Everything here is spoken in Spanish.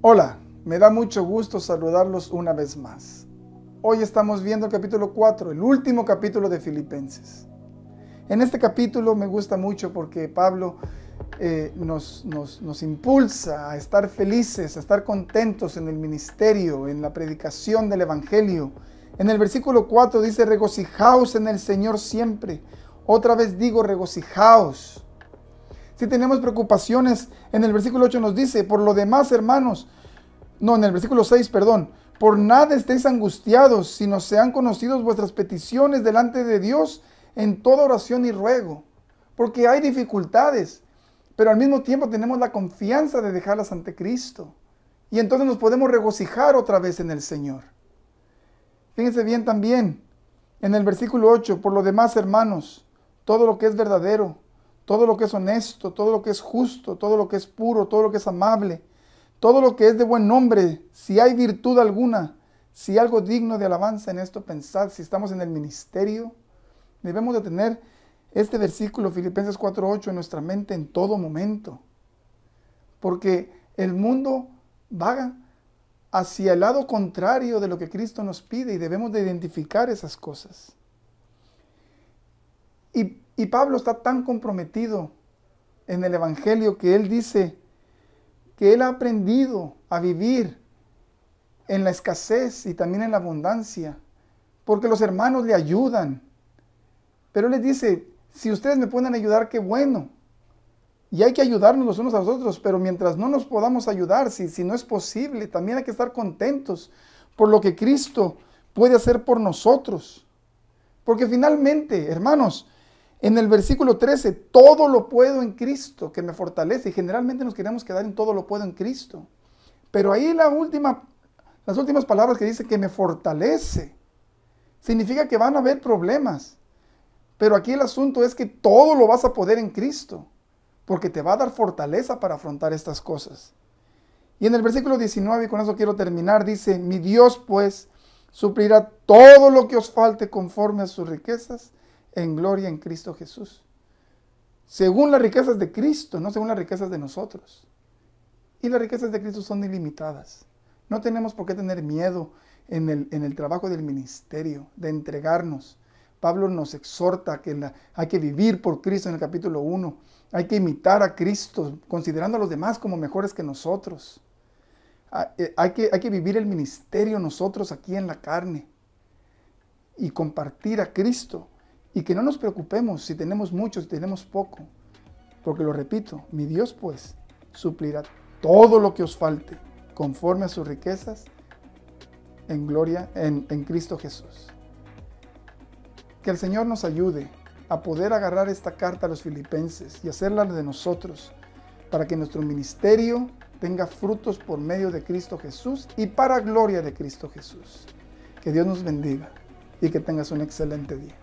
Hola, me da mucho gusto saludarlos una vez más. Hoy estamos viendo el capítulo 4, el último capítulo de Filipenses. En este capítulo me gusta mucho porque Pablo eh, nos, nos, impulsa a estar felices, a estar contentos en el ministerio, en la predicación del Evangelio. En el versículo 4 dice, regocijaos en el Señor siempre. Otra vez digo, regocijaos. Si tenemos preocupaciones, en el versículo 8 nos dice, por lo demás, hermanos, no, en el versículo 6, perdón, por nada estéis angustiados, sino sean conocidos vuestras peticiones delante de Dios en toda oración y ruego. Porque hay dificultades, pero al mismo tiempo tenemos la confianza de dejarlas ante Cristo. Y entonces nos podemos regocijar otra vez en el Señor. Fíjense bien también, en el versículo 8, por lo demás, hermanos, todo lo que es verdadero, todo lo que es honesto, todo lo que es justo, todo lo que es puro, todo lo que es amable, todo lo que es de buen nombre, si hay virtud alguna, si algo digno de alabanza en esto, pensad, si estamos en el ministerio, debemos de tener este versículo, Filipenses 4.8, en nuestra mente en todo momento. Porque el mundo vaga hacia el lado contrario de lo que Cristo nos pide y debemos de identificar esas cosas. Y y Pablo está tan comprometido en el Evangelio que él dice que él ha aprendido a vivir en la escasez y también en la abundancia, porque los hermanos le ayudan. Pero él les dice, si ustedes me pueden ayudar, qué bueno. Y hay que ayudarnos los unos a los otros, pero mientras no nos podamos ayudar, si, si no es posible, también hay que estar contentos por lo que Cristo puede hacer por nosotros. Porque finalmente, hermanos, en el versículo 13, todo lo puedo en Cristo que me fortalece. Y generalmente nos queremos quedar en todo lo puedo en Cristo. Pero ahí la última, las últimas palabras que dice que me fortalece, significa que van a haber problemas. Pero aquí el asunto es que todo lo vas a poder en Cristo, porque te va a dar fortaleza para afrontar estas cosas. Y en el versículo 19, y con eso quiero terminar, dice, mi Dios pues suplirá todo lo que os falte conforme a sus riquezas en gloria en Cristo Jesús. Según las riquezas de Cristo, no según las riquezas de nosotros. Y las riquezas de Cristo son ilimitadas. No tenemos por qué tener miedo en el, en el trabajo del ministerio, de entregarnos. Pablo nos exhorta que hay que vivir por Cristo en el capítulo 1. Hay que imitar a Cristo, considerando a los demás como mejores que nosotros. Ah, eh, hay que, hay que vivir el ministerio nosotros aquí en la carne y compartir a Cristo y que no nos preocupemos si tenemos mucho, si tenemos poco. Porque lo repito, mi Dios pues suplirá todo lo que os falte conforme a sus riquezas en gloria en, en Cristo Jesús. Que el Señor nos ayude a poder agarrar esta carta a los filipenses y hacerla de nosotros para que nuestro ministerio tenga frutos por medio de Cristo Jesús y para gloria de Cristo Jesús. Que Dios nos bendiga y que tengas un excelente día.